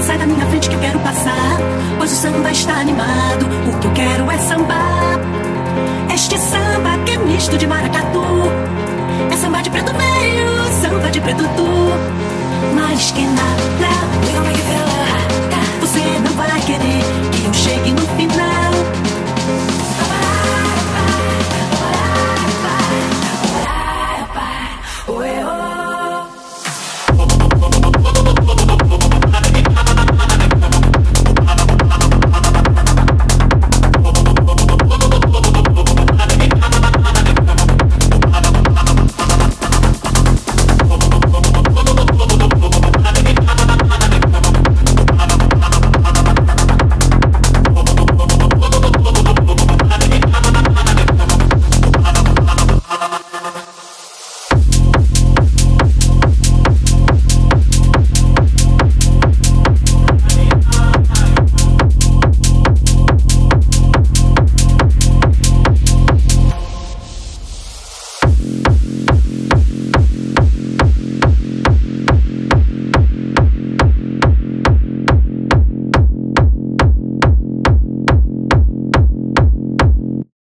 Sai da minha frente que eu quero passar, pois o samba está animado. O que eu quero é sambar. Este samba que é misto de maracatu. É samba de preto meio, samba de preto tu. Mas que nada, não, não, não,